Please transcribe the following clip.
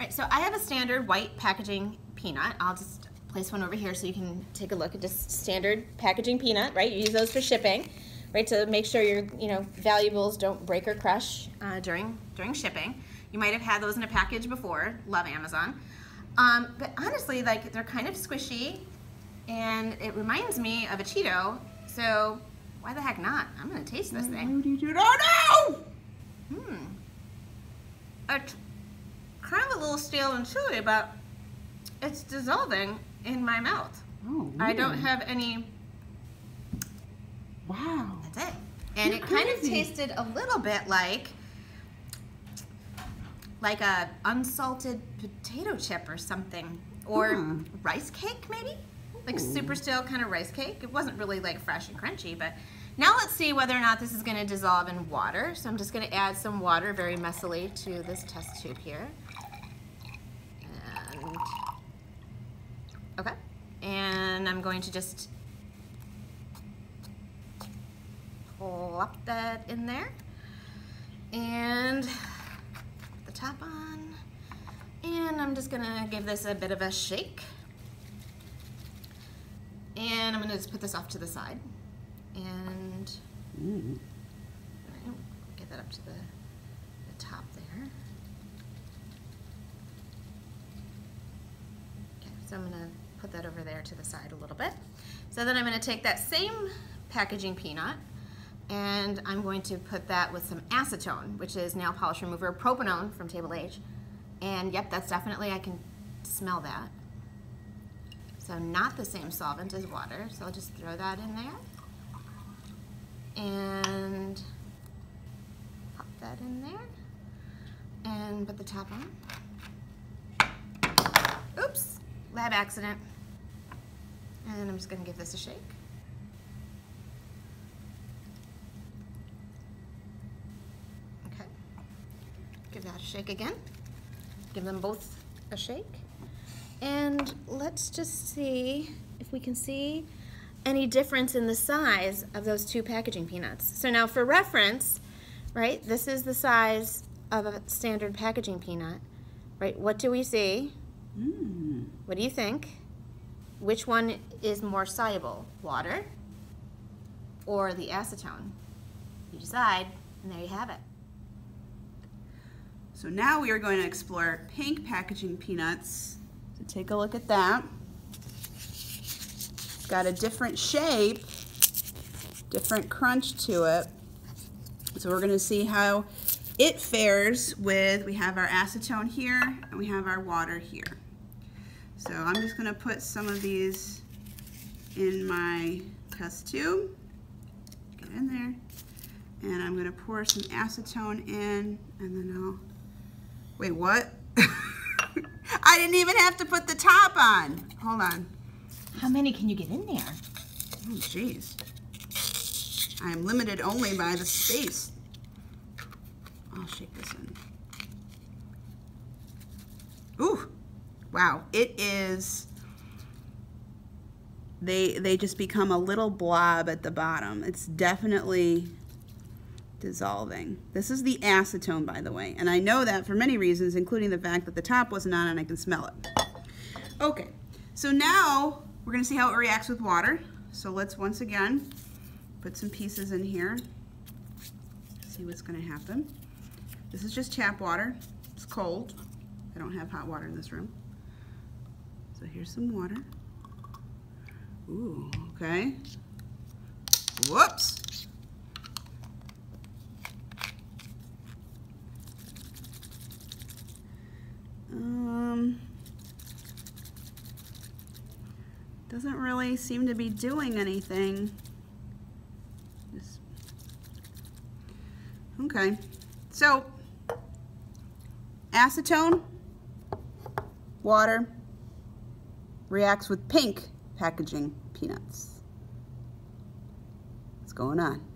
right, so I have a standard white packaging peanut. I'll just place one over here so you can take a look at just standard packaging peanut, right? You use those for shipping, right, to make sure your you know valuables don't break or crush uh, during during shipping. You might have had those in a package before. Love Amazon. Um, but honestly, like they're kind of squishy, and it reminds me of a Cheeto. So why the heck not? I'm gonna taste this thing. Oh no! Hmm. It's kind of a little stale and chewy, but it's dissolving in my mouth. Oh, I don't have any. Wow. That's it. And You're it kind of tasted a little bit like like a unsalted potato chip or something, or huh. rice cake maybe, like Ooh. super stale kind of rice cake. It wasn't really like fresh and crunchy, but now let's see whether or not this is going to dissolve in water. So I'm just going to add some water very messily to this test tube here. And okay, and I'm going to just plop that in there. And put the top on. And I'm just gonna give this a bit of a shake. And I'm gonna just put this off to the side. And mm. get that up to the, the top there. Okay, so I'm gonna put that over there to the side a little bit. So then I'm gonna take that same packaging peanut and I'm going to put that with some acetone, which is nail polish remover, propanone from Table H. And yep, that's definitely, I can smell that. So not the same solvent as water, so I'll just throw that in there. And pop that in there. And put the top on. Accident. And I'm just gonna give this a shake. Okay, give that a shake again. Give them both a shake. And let's just see if we can see any difference in the size of those two packaging peanuts. So now for reference, right, this is the size of a standard packaging peanut, right? What do we see? Mm. What do you think? Which one is more soluble, water or the acetone? You decide, and there you have it. So now we are going to explore pink packaging peanuts. So take a look at that. It's got a different shape, different crunch to it. So we're going to see how it fares with, we have our acetone here and we have our water here. So I'm just going to put some of these in my test tube. Get in there. And I'm going to pour some acetone in and then I'll Wait, what? I didn't even have to put the top on. Hold on. How many can you get in there? Oh, jeez. I am limited only by the space. I'll shake this in. Ooh, wow. It is, they, they just become a little blob at the bottom. It's definitely dissolving. This is the acetone, by the way, and I know that for many reasons, including the fact that the top wasn't on and I can smell it. Okay, so now we're going to see how it reacts with water. So let's once again put some pieces in here, see what's going to happen. This is just tap water. It's cold. I don't have hot water in this room. So here's some water. Ooh, okay. Whoops. Um, doesn't really seem to be doing anything. Okay, so acetone, water, reacts with pink packaging peanuts. What's going on?